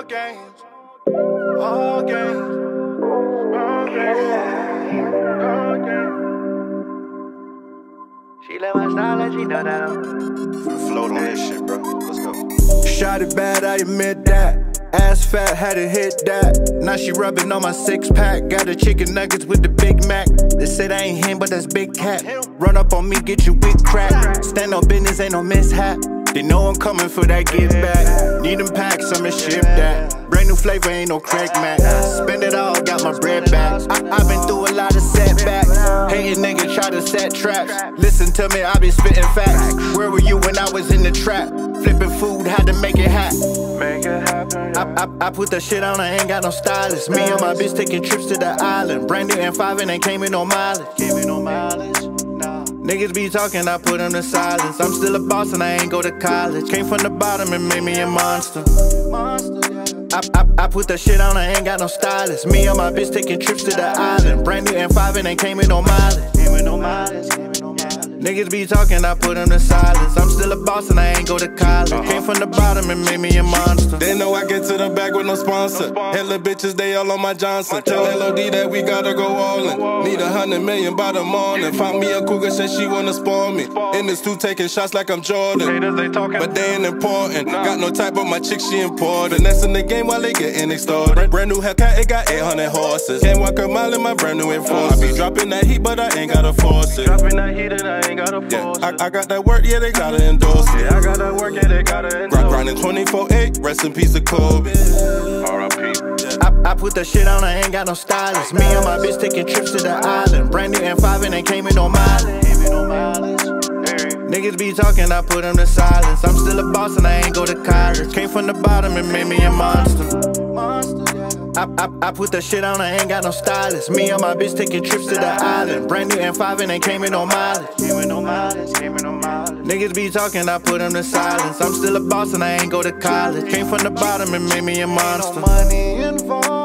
all games, all games, all games, all games. She love my style and she know that I'm Float on that shit, bro. Let's go. Shot it bad, I admit that. Ass fat, had to hit that. Now she rubbing on my six pack. Got the chicken nuggets with the Big Mac. They said I ain't him, but that's Big Cat. Run up on me, get you with crack. Stand on business, ain't no mishap. They know I'm coming for that get back. Need them packs, I'ma ship that. Brand new flavor, ain't no crack Mac. Spend it all, got my bread back. I, I been through a lot of setbacks. Hating nigga try to set traps. Listen to me, I be spitting facts. Where were you when I was in the trap? Flipping food, had to make it hot. Make it happen. I, I, I put the shit on, I ain't got no stylist. Me and my bitch taking trips to the island. Brand new M5 and ain't came in no mileage. Give me no mileage. Niggas be talking, I put them to silence. I'm still a boss and I ain't go to college. Came from the bottom and made me a monster. I, I, I put the shit on, I ain't got no stylist. Me and my bitch taking trips to the island. Brand new M5 and ain't came with no mileage. Give me no mileage. Niggas be talking, I put them to silence. I'm still a boss and I ain't go to college. Uh-huh. Came from the bottom and made me a monster. They know I get to the back with no sponsor. Hella bitches, they all on my Johnson. Tell LOD that we gotta go all in. Need a hundred million by the morning. Found me a cougar, said she wanna spoil me. In this two taking shots like I'm Jordan. Haters, they talking. But they ain't important. Got no type, but my chick, she important. That's in the game while they getting extorted. Brand new Hellcat, it got 800 horses. Can't walk a mile in my brand new enforcer. I be dropping that heat, but I ain't gotta force it. Dropping that heat and I ain't Yeah, force I. I got that work, yeah, they gotta endorse it. Yeah, I got that work, yeah, they gotta Grind, endorse. grinding 24-8, rest in peace of Kobe. R.I.P. I, I put the shit on, I ain't got no stylist. Me and my bitch taking trips to the island. Brand new M5 and ain't came in no mileage. Give me no mileage. Hey. Niggas be talking, I put them to silence. I'm still a boss and I ain't go to college. Came from the bottom and made me a monster. I, I, I put the shit on, I ain't got no stylist. Me and my bitch taking trips to the island. Brand new M5 and ain't came in no mileage. Give me no mileage. Give me no mileage. Niggas be talking, I put them to silence. I'm still a boss and I ain't go to college. Came from the bottom and made me a No monster. money involved.